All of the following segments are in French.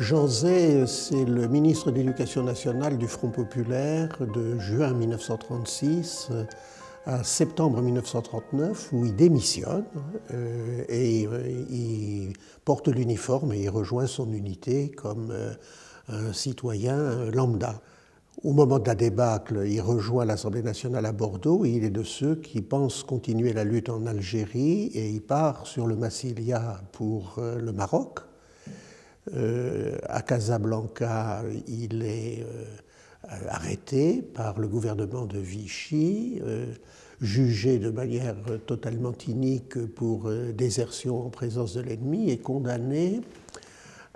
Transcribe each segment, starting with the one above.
Jean Zay, c'est le ministre de l'Éducation nationale du Front populaire de juin 1936 à septembre 1939 où il démissionne euh, et euh, il porte l'uniforme et il rejoint son unité comme euh, un citoyen lambda. Au moment de la débâcle, il rejoint l'Assemblée nationale à Bordeaux et il est de ceux qui pensent continuer la lutte en Algérie et il part sur le Massilia pour le Maroc. À Casablanca, il est arrêté par le gouvernement de Vichy jugé de manière totalement inique pour euh, désertion en présence de l'ennemi et condamné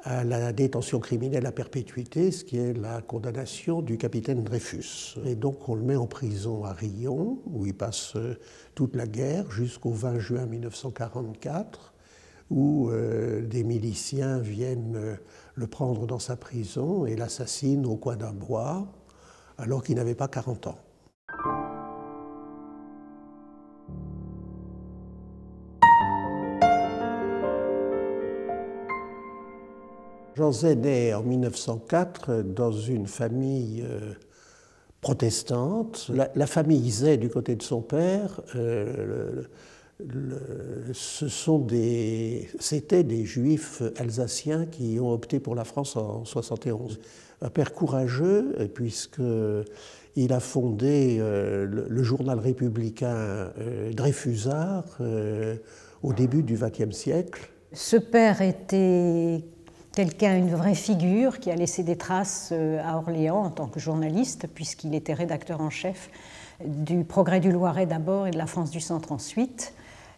à la détention criminelle à perpétuité, ce qui est la condamnation du capitaine Dreyfus. Et donc on le met en prison à Rion, où il passe euh, toute la guerre jusqu'au 20 juin 1944, où euh, des miliciens viennent le prendre dans sa prison et l'assassinent au coin d'un bois, alors qu'il n'avait pas 40 ans. Jean Zay naît en 1904 dans une famille euh, protestante. La, famille Zay, du côté de son père, euh, ce sont des, c'était des juifs alsaciens qui ont opté pour la France en 71. Un père courageux, puisqu'il a fondé euh, le, journal républicain Dreyfusard au début du XXe siècle. Ce père était quelqu'un, une vraie figure qui a laissé des traces euh, à Orléans en tant que journaliste, puisqu'il était rédacteur en chef du Progrès du Loiret d'abord et de la France du Centre ensuite.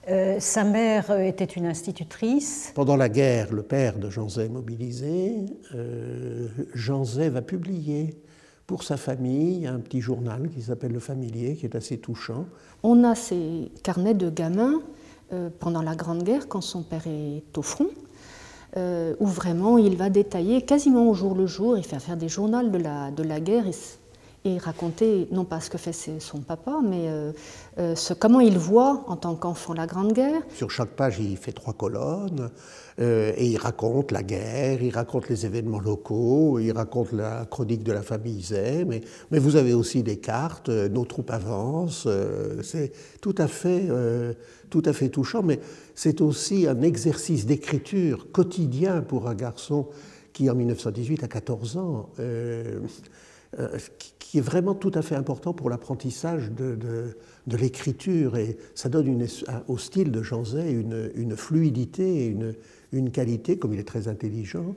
Euh, sa mère était une institutrice. Pendant la guerre, le père de Jean Zay mobilisé, euh, Jean Zay va publier pour sa famille un petit journal qui s'appelle Le Familier, qui est assez touchant. On a ces carnets de gamins pendant la Grande Guerre, quand son père est au front. Euh, où vraiment il va détailler quasiment au jour le jour, il fait faire des journaux de la, de la guerre et, raconter, non pas ce que fait son papa, mais euh, euh, comment il voit en tant qu'enfant la Grande Guerre. Sur chaque page, il fait trois colonnes et il raconte la guerre, il raconte les événements locaux, il raconte la chronique de la famille Zay, mais, vous avez aussi des cartes, nos troupes avancent, c'est tout à fait tout à fait touchant, mais c'est aussi un exercice d'écriture quotidien pour un garçon qui, en 1918, a 14 ans, euh, euh, qui est vraiment tout à fait important pour l'apprentissage de, l'écriture. Et ça donne au style de Jean Zay une, fluidité une, une, qualité, comme il est très intelligent.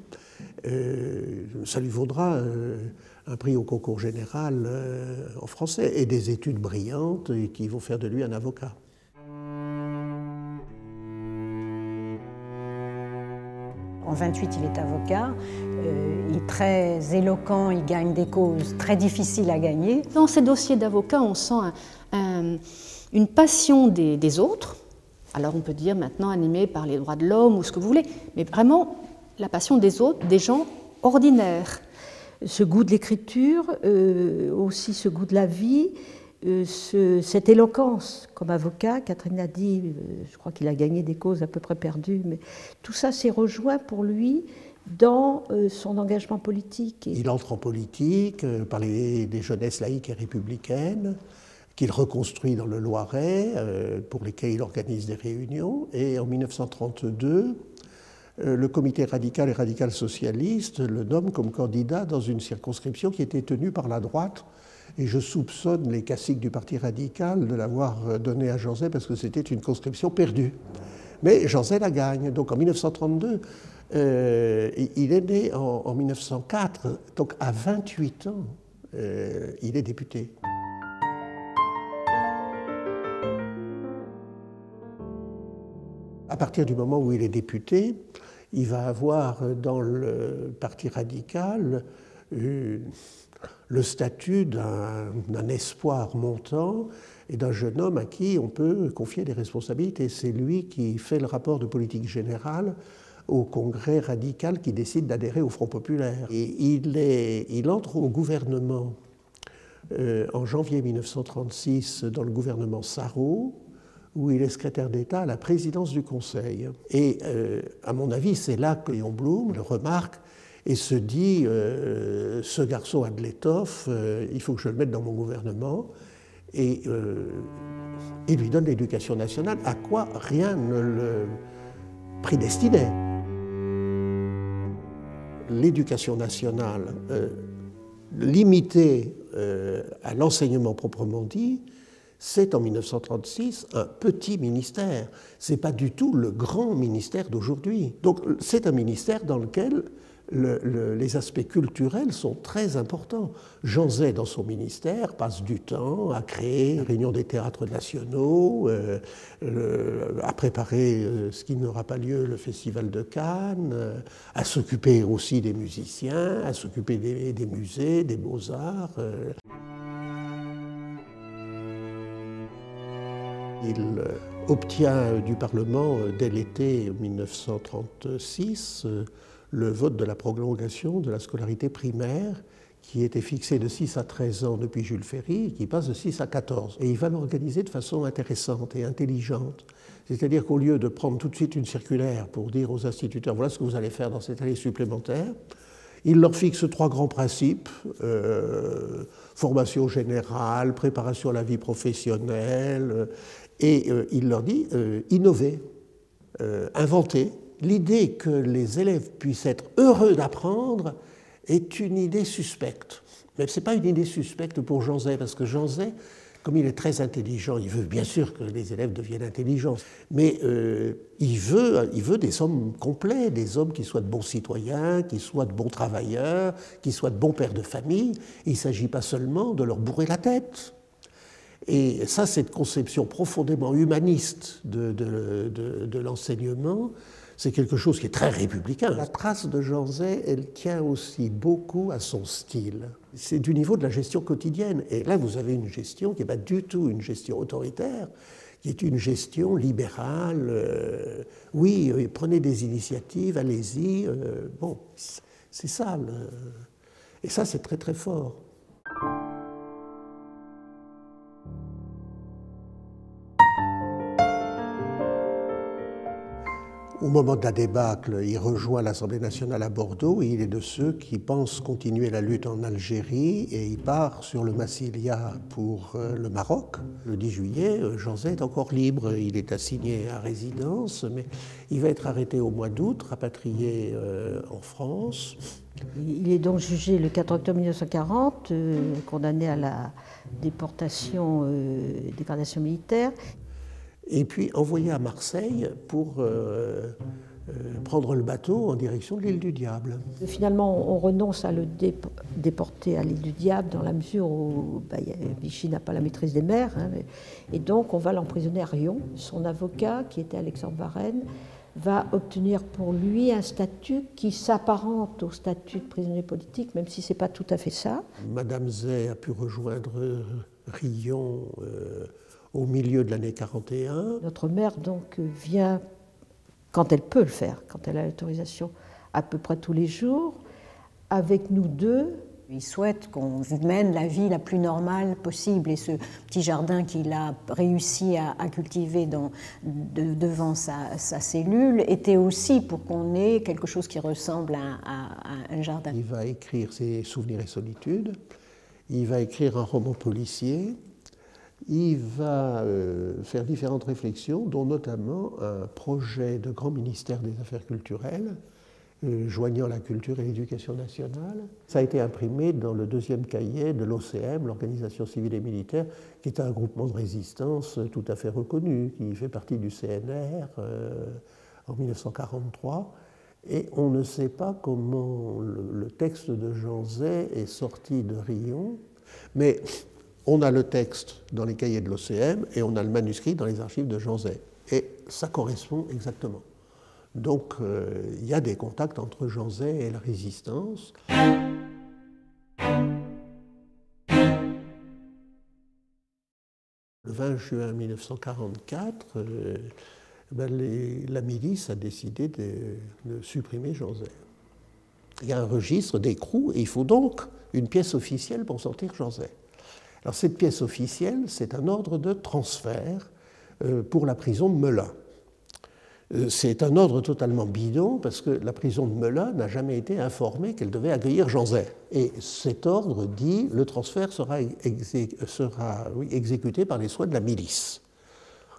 Euh, ça lui vaudra un prix au concours général en français et des études brillantes qui vont faire de lui un avocat. En 28, il est avocat. Euh, il est très éloquent, il gagne des causes très difficiles à gagner. Dans ces dossiers d'avocat, on sent une passion des, autres. Alors on peut dire maintenant animé par les droits de l'homme ou ce que vous voulez, mais vraiment la passion des autres, des gens ordinaires. Ce goût de l'écriture, euh, aussi ce goût de la vie, euh, cette éloquence comme avocat, Catherine a dit, euh, je crois qu'il a gagné des causes à peu près perdues, mais tout ça s'est rejoint pour lui dans euh, son engagement politique. Il entre en politique par les, des jeunesses laïques et républicaines qu'il reconstruit dans le Loiret, pour lesquelles il organise des réunions. Et en 1932, le comité radical et radical socialiste le nomme comme candidat dans une circonscription qui était tenue par la droite et je soupçonne les caciques du Parti radical de l'avoir donné à Jean Zay parce que c'était une conscription perdue. Mais Jean Zay la gagne. Donc en 1932, euh, il est né en, 1904, donc à 28 ans, euh, il est député. À partir du moment où il est député, il va avoir dans le Parti radical le statut d'un espoir montant et d'un jeune homme à qui on peut confier des responsabilités. C'est lui qui fait le rapport de politique générale au Congrès radical qui décide d'adhérer au Front populaire. Il entre au gouvernement euh, en janvier 1936 dans le gouvernement Sarrault, où il est secrétaire d'État à la présidence du Conseil. Et euh, à mon avis, c'est là que Léon Blum le remarque et se dit euh, ce garçon a de l'étoffe, euh, il faut que je le mette dans mon gouvernement. Et il lui donne l'éducation nationale, à quoi rien ne le prédestinait. L'éducation nationale limitée à l'enseignement proprement dit, c'est en 1936 un petit ministère. Ce n'est pas du tout le grand ministère d'aujourd'hui. Donc c'est un ministère dans lequel les aspects culturels sont très importants. Jean Zay, dans son ministère, passe du temps à créer réunion des théâtres nationaux, euh, à préparer euh, ce qui n'aura pas lieu, le Festival de Cannes, euh, à s'occuper aussi des musiciens, à s'occuper des, musées, des beaux-arts. Il obtient du Parlement, dès l'été 1936, euh, le vote de la prolongation de la scolarité primaire qui était fixée de 6 à 13 ans depuis Jules Ferry et qui passe de 6 à 14. Et il va l'organiser de façon intéressante et intelligente. C'est-à-dire qu'au lieu de prendre tout de suite une circulaire pour dire aux instituteurs voilà ce que vous allez faire dans cette année supplémentaire, il leur fixe trois grands principes formation générale, préparation à la vie professionnelle, et euh, il leur dit euh, innover, euh, inventer. L'idée que les élèves puissent être heureux d'apprendre est une idée suspecte. Mais ce n'est pas une idée suspecte pour Jean Zay, parce que Jean Zay, comme il est très intelligent, il veut bien sûr que les élèves deviennent intelligents, mais il, veut, il veut des hommes complets, des hommes qui soient de bons citoyens, qui soient de bons travailleurs, qui soient de bons pères de famille. Il ne s'agit pas seulement de leur bourrer la tête. Et ça, cette conception profondément humaniste de, l'enseignement, c'est quelque chose qui est très républicain. La trace de Jean Zay, elle tient aussi beaucoup à son style. C'est du niveau de la gestion quotidienne. Et là, vous avez une gestion qui n'est pas du tout une gestion autoritaire, qui est une gestion libérale. Euh, oui, prenez des initiatives, allez-y. Euh, bon, c'est ça. Et ça, c'est très très fort. Au moment de la débâcle, il rejoint l'Assemblée nationale à Bordeaux il est de ceux qui pensent continuer la lutte en Algérie et il part sur le Massilia pour euh, le Maroc. Le 10 juillet, euh, Jean Zay est encore libre, il est assigné à résidence, mais il va être arrêté au mois d'août, rapatrié euh, en France. Il est donc jugé le 4 octobre 1940, condamné à la déportation, dégradation militaire et puis envoyé à Marseille pour euh, euh, prendre le bateau en direction de l'île du Diable. Finalement, on renonce à le déporter à l'île du Diable dans la mesure où bah, Vichy n'a pas la maîtrise des mers, hein, et donc on va l'emprisonner à Rion. Son avocat, qui était Alexandre Varenne, va obtenir pour lui un statut qui s'apparente au statut de prisonnier politique, même si ce n'est pas tout à fait ça. Madame Zay a pu rejoindre Rion. Euh, au milieu de l'année 41. Notre mère donc vient, quand elle peut le faire, quand elle a l'autorisation, à peu près tous les jours, avec nous deux. Il souhaite qu'on mène la vie la plus normale possible et ce petit jardin qu'il a réussi à, cultiver dans, devant sa, cellule était aussi pour qu'on ait quelque chose qui ressemble à, à un jardin. Il va écrire ses souvenirs et solitudes, il va écrire un roman policier, il va euh, faire différentes réflexions, dont notamment un projet de grand ministère des Affaires culturelles, euh, joignant la culture et l'éducation nationale. Ça a été imprimé dans le deuxième cahier de l'OCM, l'Organisation civile et militaire, qui est un groupement de résistance tout à fait reconnu, qui fait partie du CNR euh, en 1943. Et on ne sait pas comment le, le texte de Jean Zay est sorti de Rion, mais on a le texte dans les cahiers de l'OCM et on a le manuscrit dans les archives de Jean Zay. Et ça correspond exactement. Donc euh, il y a des contacts entre Jean Zay et la résistance. Le 20 juin 1944, euh, ben, la milice a décidé de, supprimer Jean Zay. Il y a un registre d'écrou et il faut donc une pièce officielle pour sortir Jean Zay. Alors cette pièce officielle, c'est un ordre de transfert euh, pour la prison de Melun. Euh, c'est un ordre totalement bidon parce que la prison de Melun n'a jamais été informée qu'elle devait accueillir Jean Zay. Et cet ordre dit le transfert sera, sera exécuté par les soins de la milice.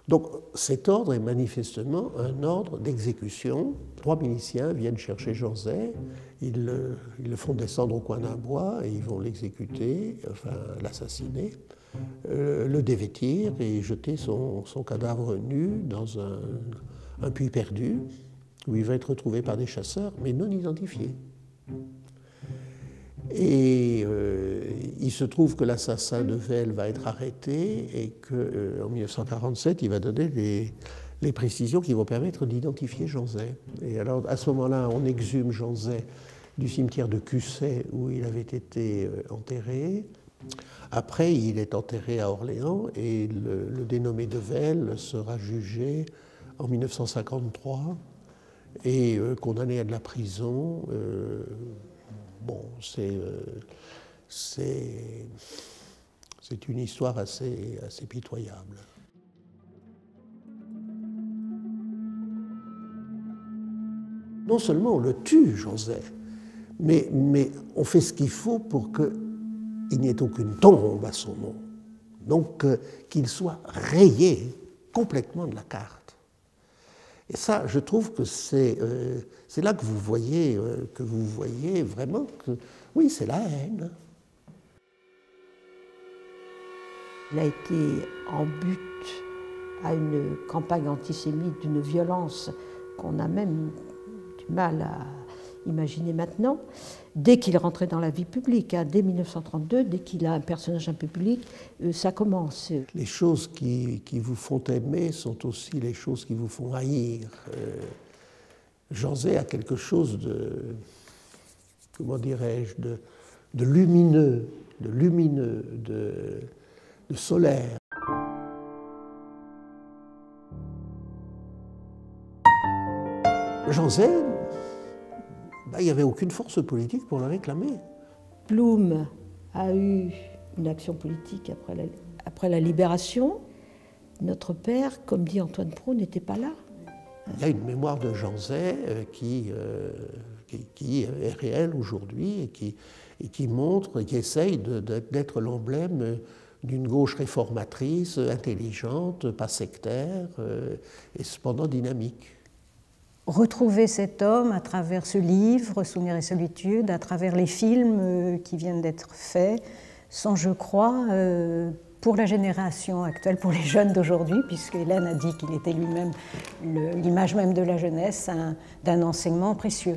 Donc cet ordre est manifestement un ordre d'exécution. Trois miliciens viennent chercher Jean Zay, ils, le font descendre au coin d'un bois et ils vont l'exécuter, enfin l'assassiner, euh, le dévêtir et jeter son, cadavre nu dans un un puits perdu, où il va être retrouvé par des chasseurs, mais non identifiés. Et euh, il se trouve que l'assassin de Velle va être arrêté et qu'en euh, 1947, il va donner les, précisions qui vont permettre d'identifier Jean Zay. Et alors, à ce moment-là, on exhume Jean Zay du cimetière de Cusset où il avait été euh, enterré. Après, il est enterré à Orléans et le, le dénommé de Velle sera jugé en 1953 et euh, condamné à de la prison. Euh, bon, euh, c'est une histoire assez, assez pitoyable. Non seulement on le tue, José, mais, mais on fait ce qu'il faut pour qu'il n'y ait aucune tombe à son nom. Donc qu'il soit rayé complètement de la carte. Et ça, je trouve que c'est euh, là que vous, voyez, euh, que vous voyez vraiment que, oui, c'est la haine. Il a été en but à une campagne antisémite d'une violence qu'on a même du mal à imaginer maintenant dès qu'il rentrait dans la vie publique, hein, dès 1932, dès qu'il a un personnage en public, euh, ça commence. Les choses qui, vous font aimer sont aussi les choses qui vous font haïr. Euh, Jean Zay a quelque chose de, comment dirais-je, de, lumineux, de lumineux, de, de solaire. Jean Zay bah, il n'y avait aucune force politique pour le réclamer. Blum a eu une action politique après la, après la libération. Notre père, comme dit Antoine Pro, n'était pas là. Il y a une mémoire de Jean Zay euh, euh, qui, qui, est réelle aujourd'hui et qui, et qui montre, qui essaye d'être l'emblème d'une gauche réformatrice, intelligente, pas sectaire euh, et cependant dynamique retrouver cet homme à travers ce livre, Souvenir et solitude, à travers les films euh, qui viennent d'être faits, sans, je crois, euh, pour la génération actuelle, pour les jeunes d'aujourd'hui, puisque Hélène a dit qu'il était lui-même l'image même de la jeunesse, d'un enseignement précieux.